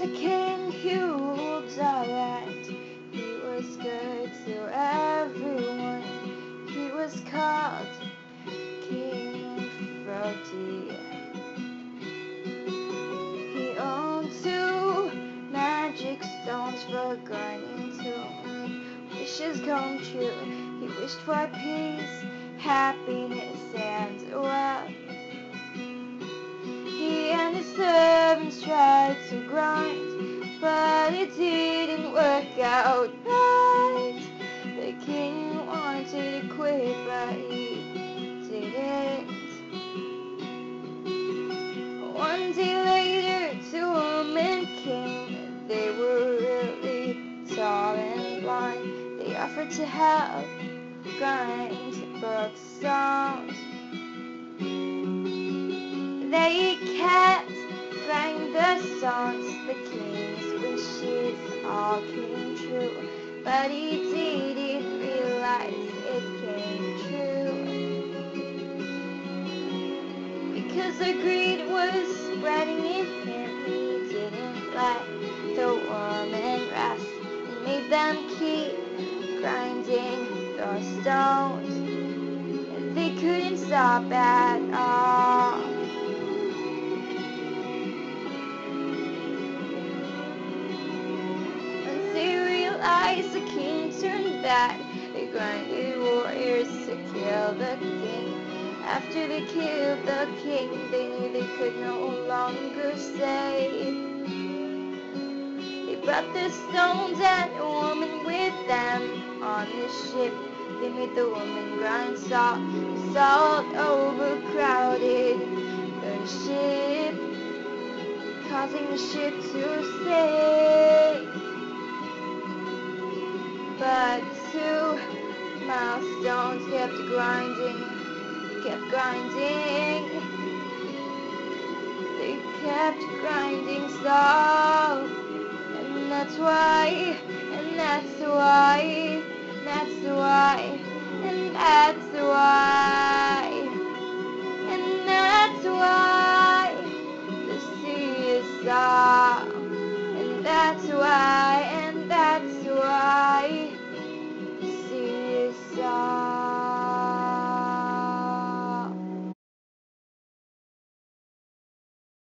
a king who ruled our land. He was good to everyone. He was called King Frodi. He owned two magic stones for grinding to make wishes come true. He wished for peace, happiness, and wealth. He and his servants tried to grind, it didn't work out right. The king wanted to quit, but he didn't. One day later, two women came. They were really tall and blind. They offered to help grind both stones. They kept grinding the stones. The king's wishes all came true, but he didn't realize it came true. Because the greed was spreading in him, he didn't let the woman rest. He made them keep grinding the stones. They couldn't stop at all. The king turned back, they grinded warriors to kill the king. After they killed the king, they knew they could no longer stay. They brought the stones and a woman with them on the ship. They made the woman grind salt. Salt overcrowded the ship, causing the ship to sink. But two millstones kept grinding, kept grinding. They kept grinding salt, and that's why, and that's why, that's why, and that's